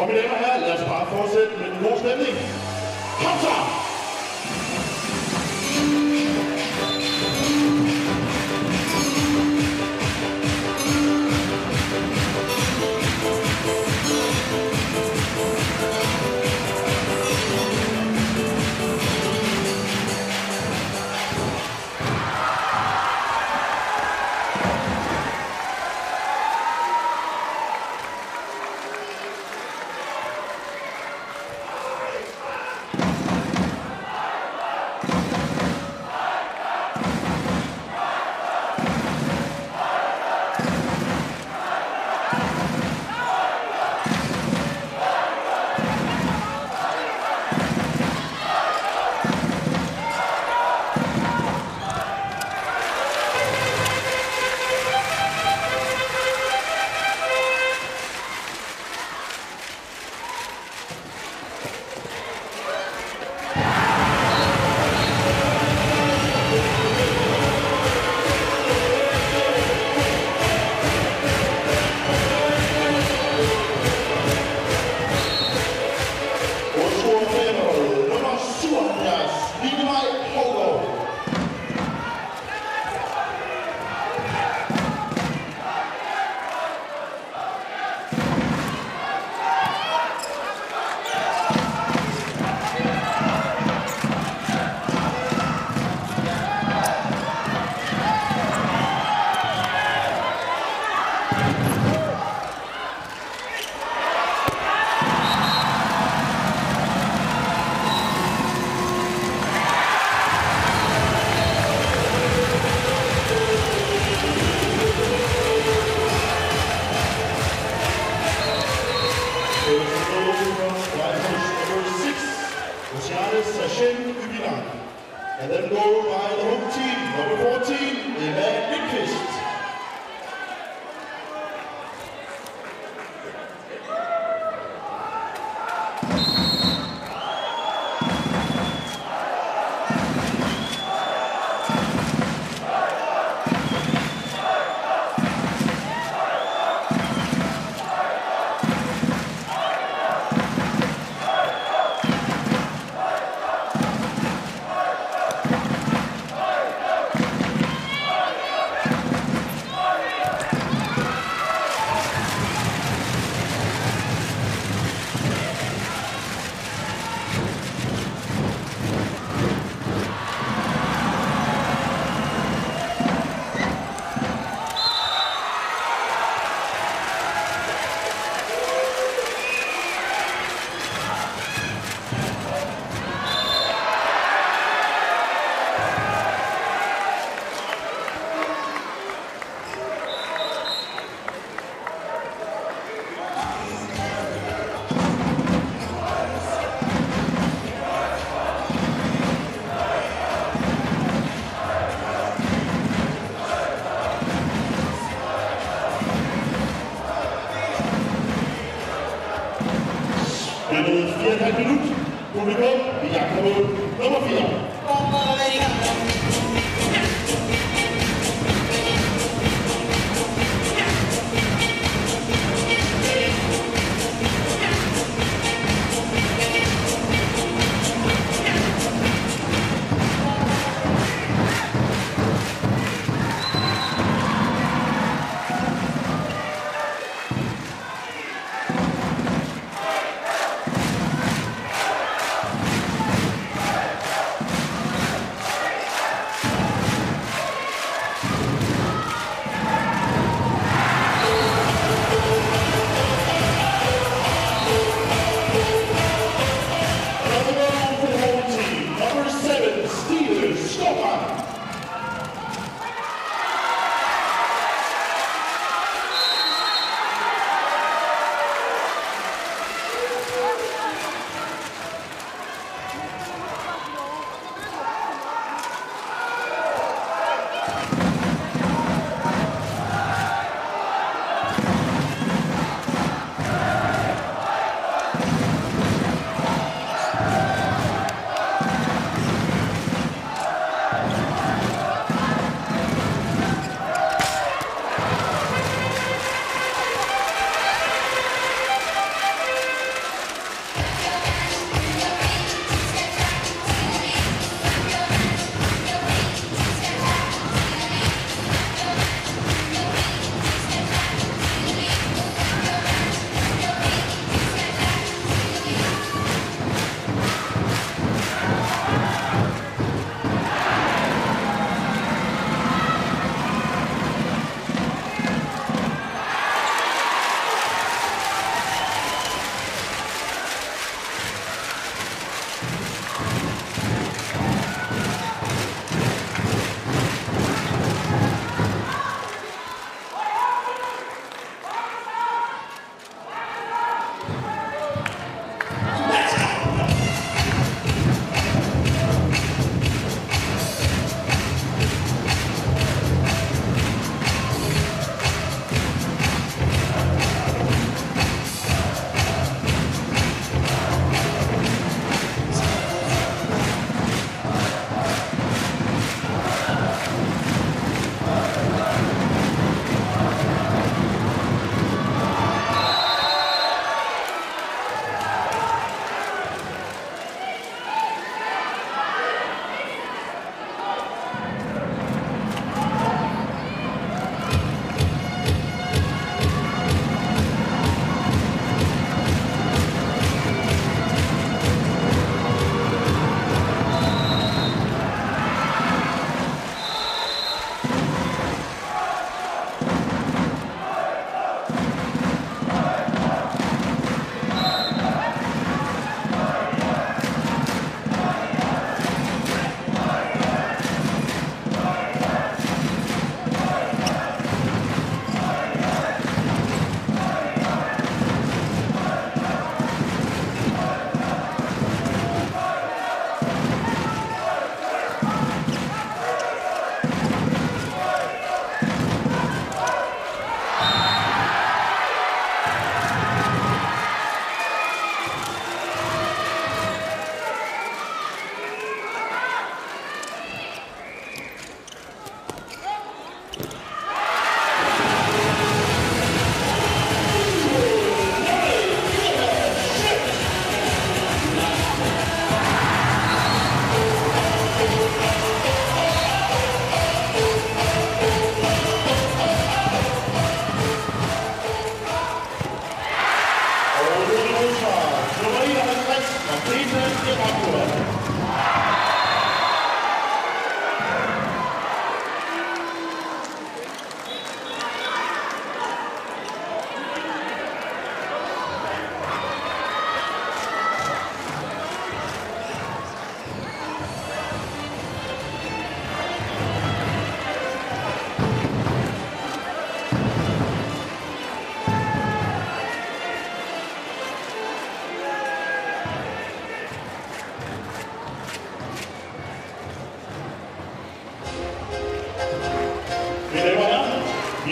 Og mine damer og herrer, lad os bare fortsætte med den gode stemning. Kom så!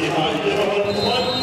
Behind your one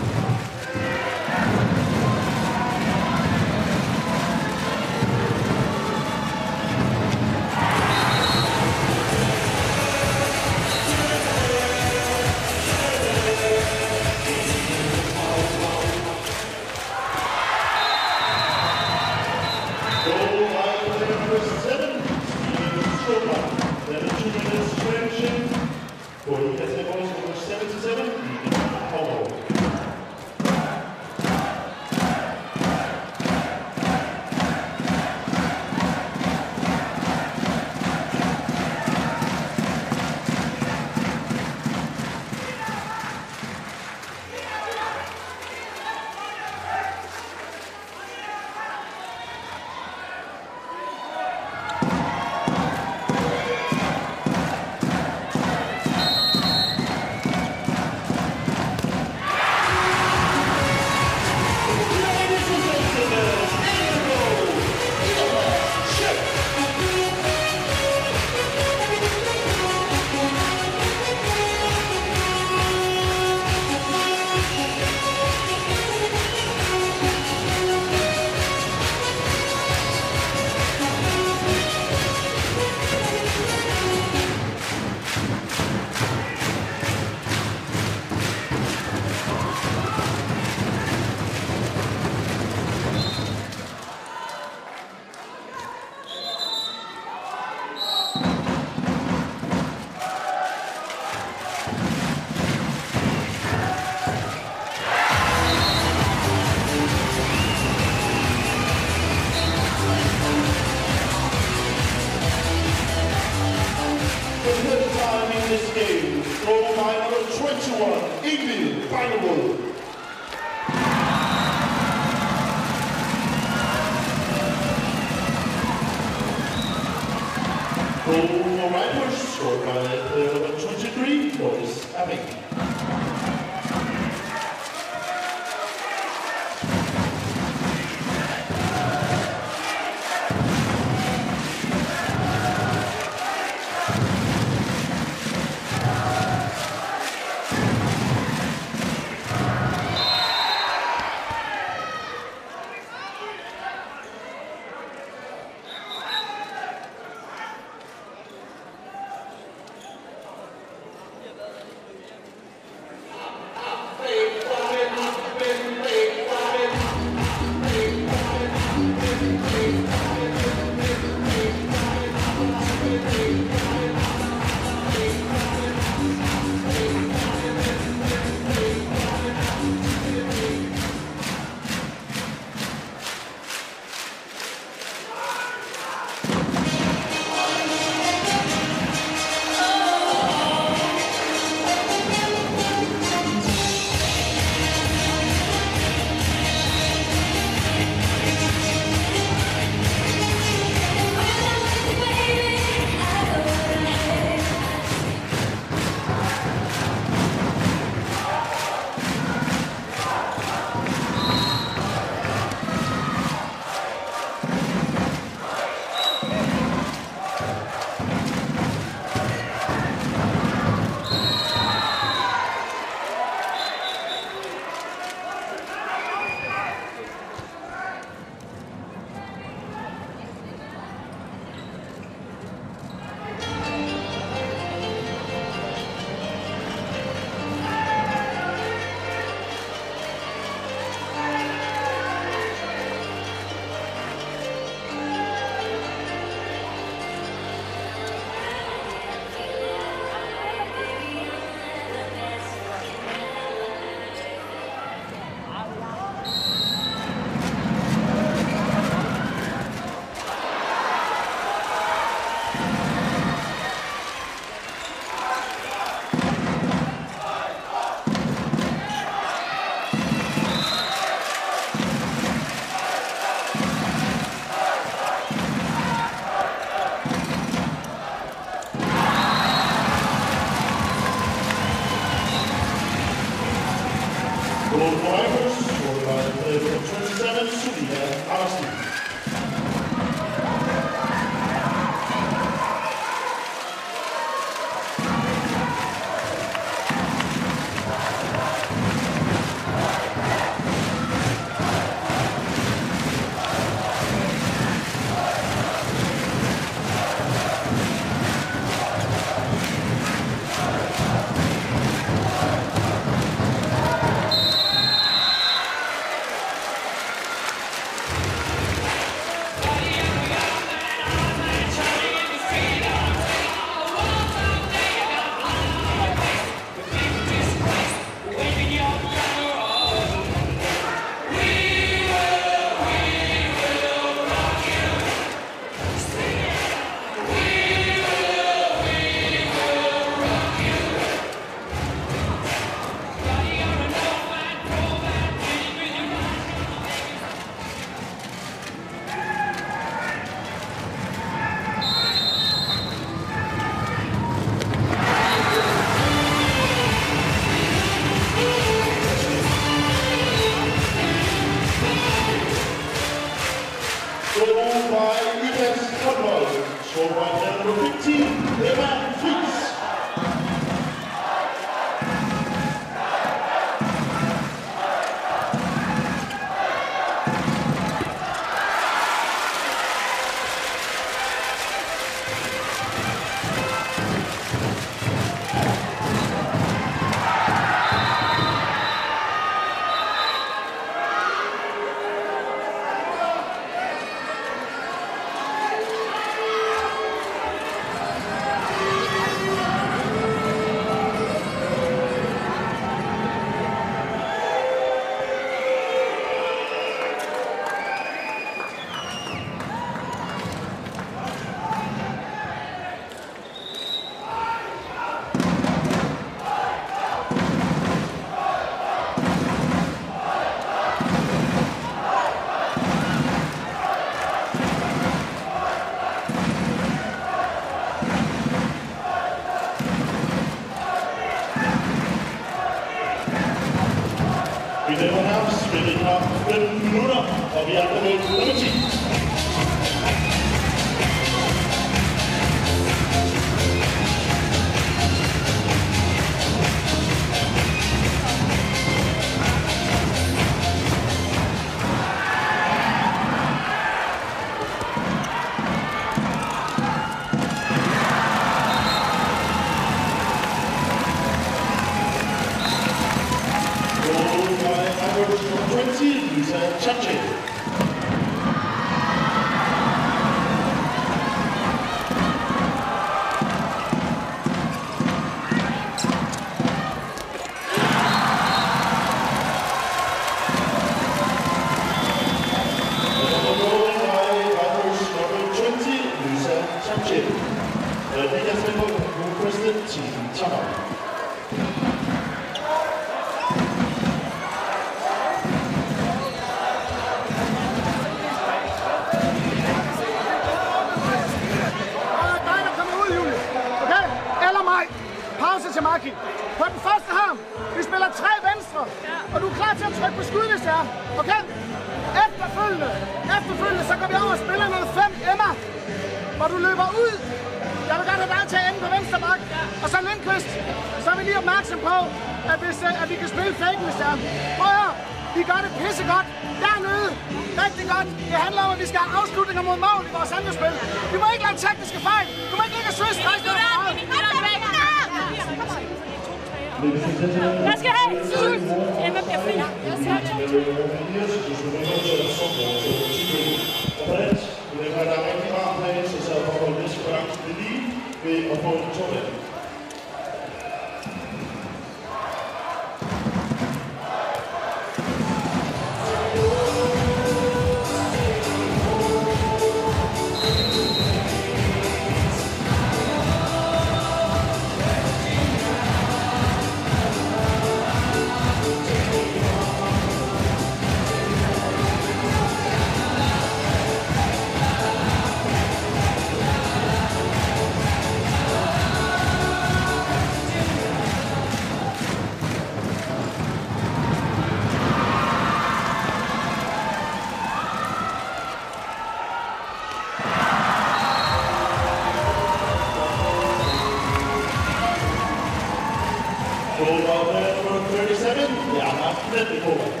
Full ball there 37, Yama Flippy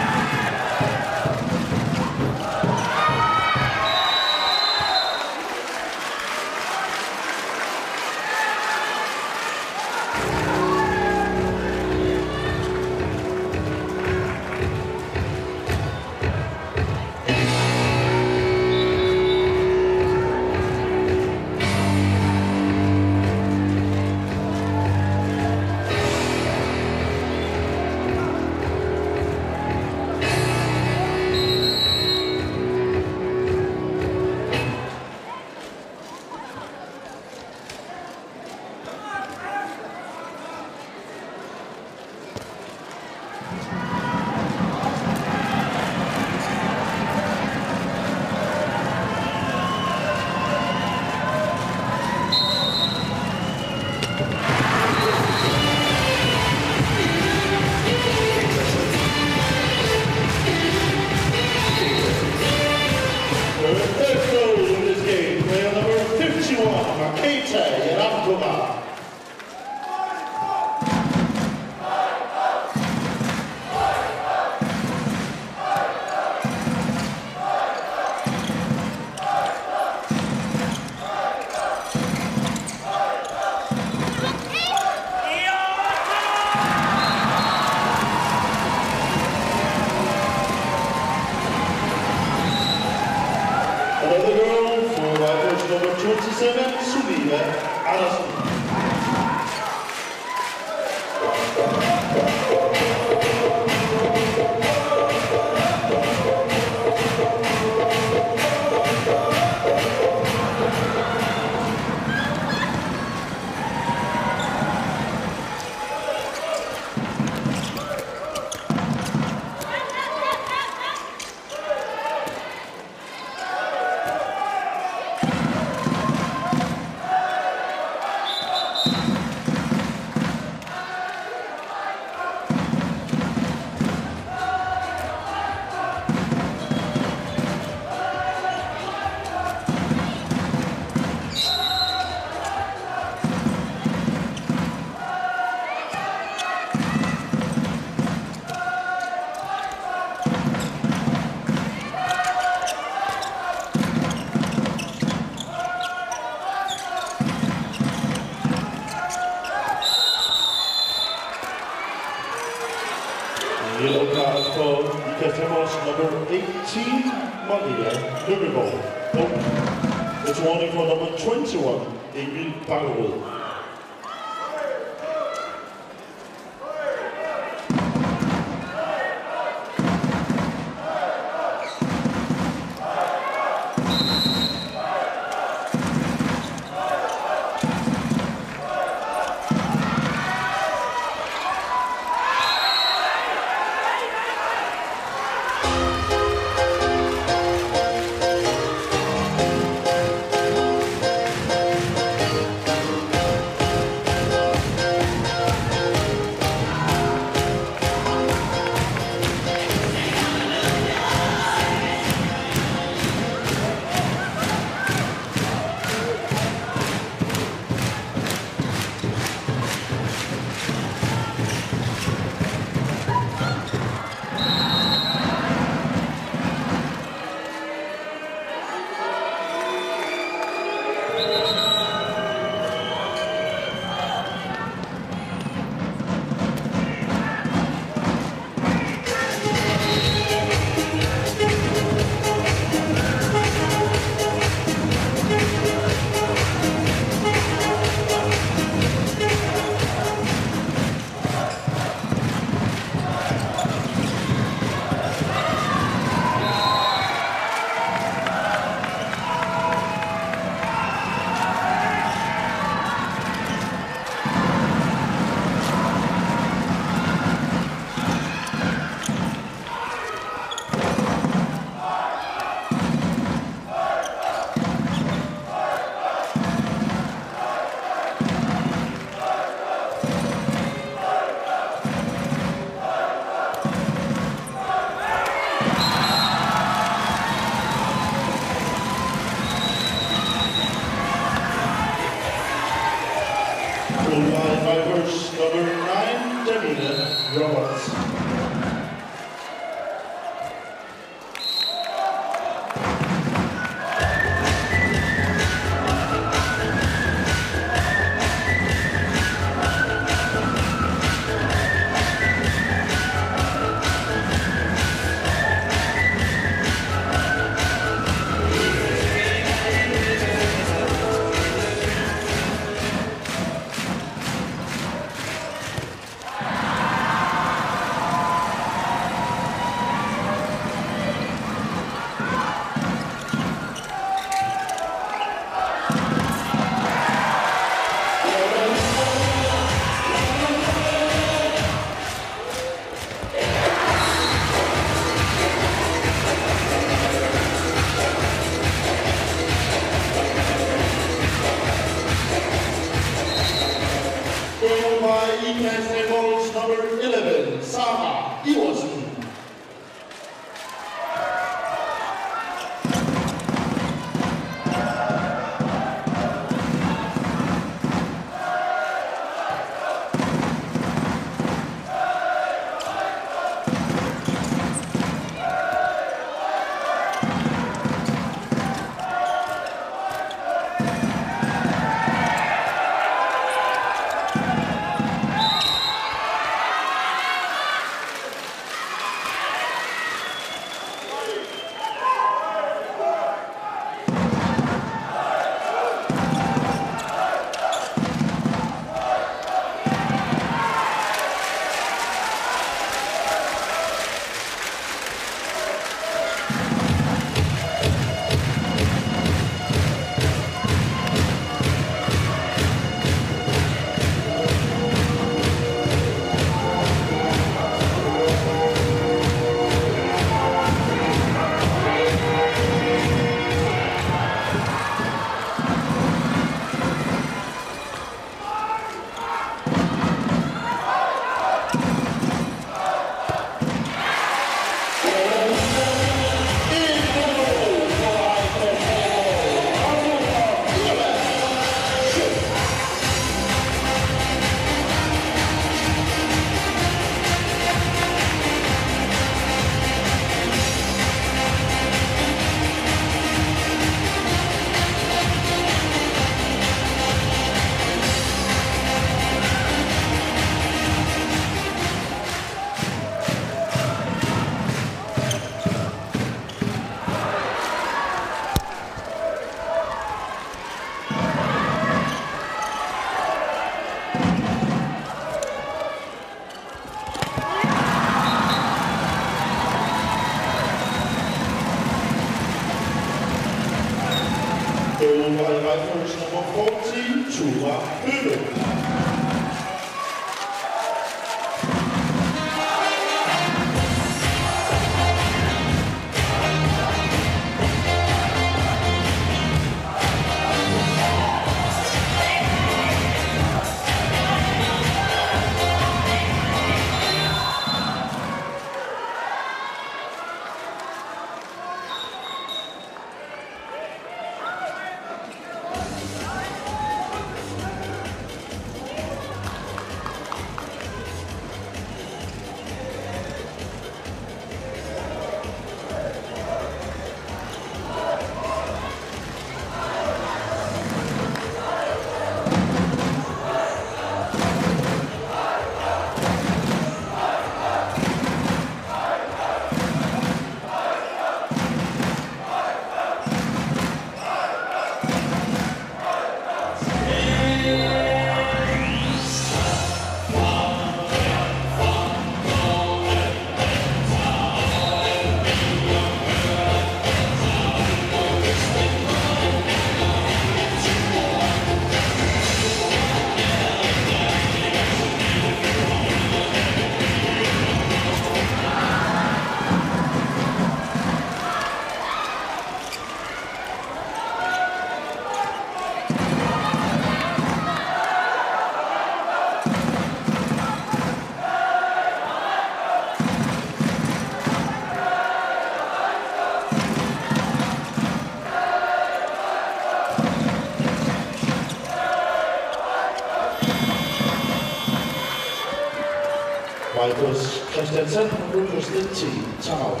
Rejbos Christiansen på plus 10. Timeout.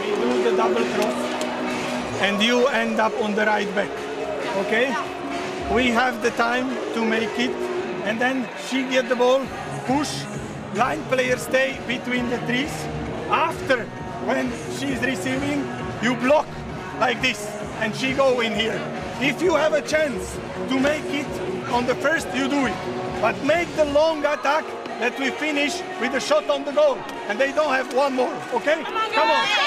We do the double cross and you end up on the right back. Okay? We have the time to make it and then she get the ball, push, line player stay between the trees. After when she's receiving, you block like this and she go in here. If you have a chance to make it on the first, you do it. But make the long attack that we finish with a shot on the goal and they don't have one more. Okay? Come on. Come on,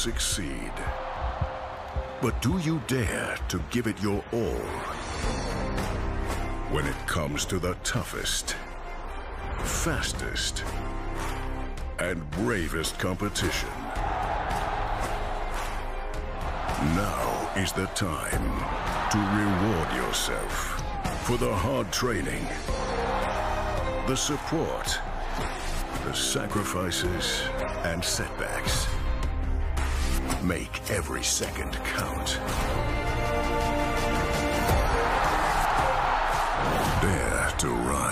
succeed. But do you dare to give it your all? When it comes to the toughest, fastest, and bravest competition. Now is the time to reward yourself for the hard training, the support, the sacrifices, and setbacks. Make every second count. Dare to rise.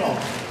の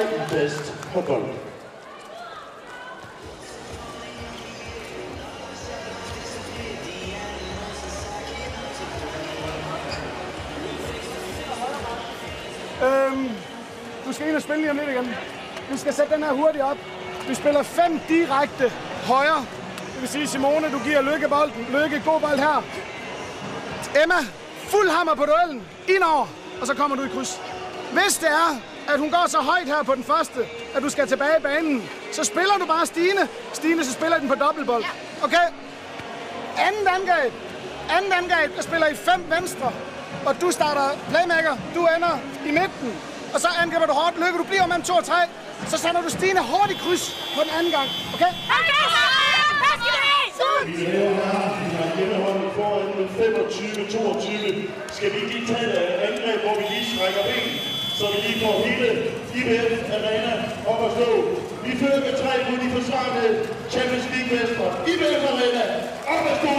requested by Invest Håndbold. Øhm, du skal ind og spille lige om lidt igen. Du skal sætte den her hurtigt op. Du spiller fem direkte højre. Det vil sige, Simone, du giver Lykke bolden. Lykke, god bold her. Emma, fuld hammer på duellen. Indover, og så kommer du i kryds. Hvis det er, at hun går så højt her på den første, at du skal tilbage i banen, så spiller du bare Stine. Stine, så spiller den på dobbeltbold. Okay? Andet angreb. Andet angreb, der spiller I fem venstre. Og du starter playmaker. Du ender i midten. Og så angriber du hårdt. Lykke, du bliver mellem to og tre. Så sender du Stine hårdt i kryds på den anden gang. Okay? Mine herrer, vi foran med 25-22. Skal vi lige tage et angreb, hvor vi lige strækker ben, så vi lige får hele IBF Arena op at stå. Vi fører med tre mod de forsvarende Champions League-mestre. IBF Arena, op at stå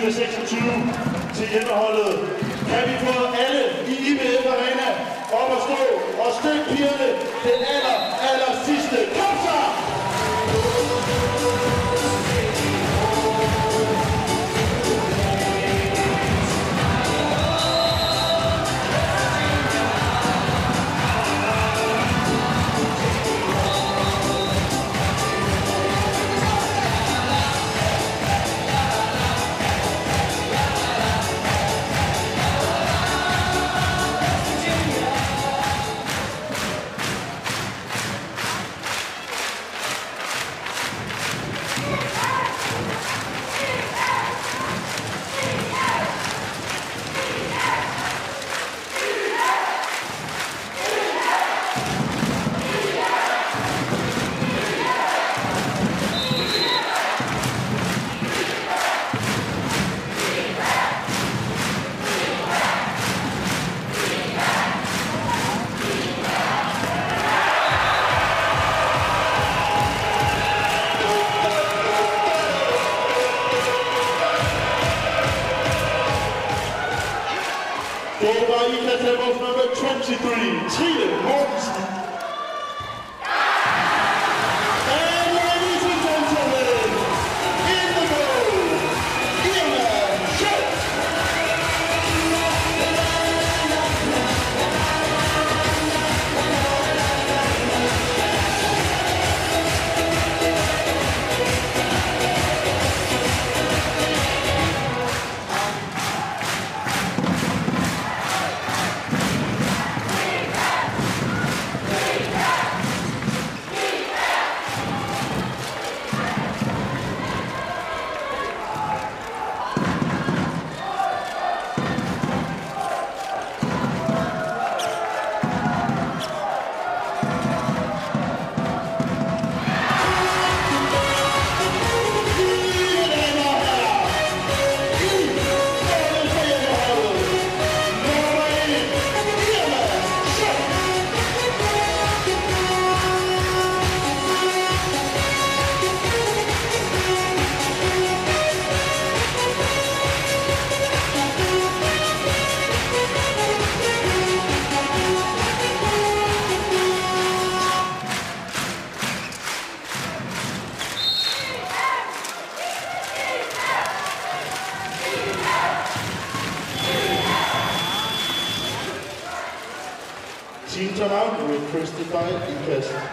University.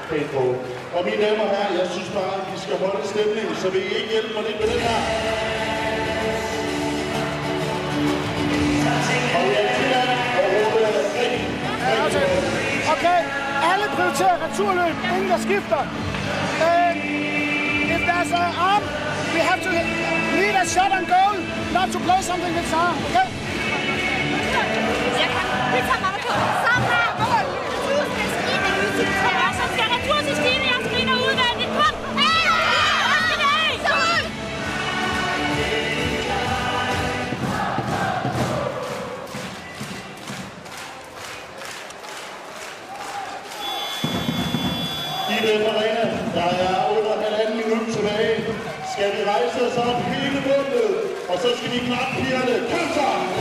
Pænt på. Og mine damer og herrer, jeg synes bare, at vi skal holde stemningen, så vil I ikke hjælpe mig lidt med den her? Og at råbe rigtig, rigtig. Okay, alle prioriterer returløb, inden der skifter. Uh, if there's an arm, we have to lead a shot on goal, not to play something with arm, okay? 組みアップリア、キャンサー